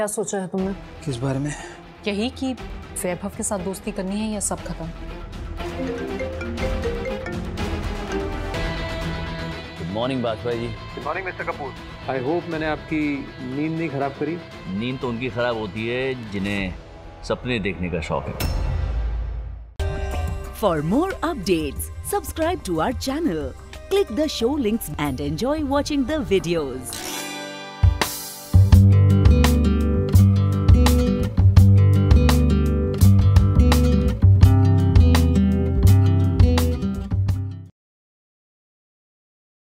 क्या सोचा है तुमने? किस बारे में? यही कि वैभव के साथ दोस्ती करनी है या सब खत्म? Good morning Bajpai ji. Good morning mister Kapoor I hope मैंने आपकी नींद नहीं खराब करी। नींद तो उनकी खराब होती है जिन्हें सपने देखने का शौक है। For more updates, subscribe to our channel, click the show links and enjoy watching the videos.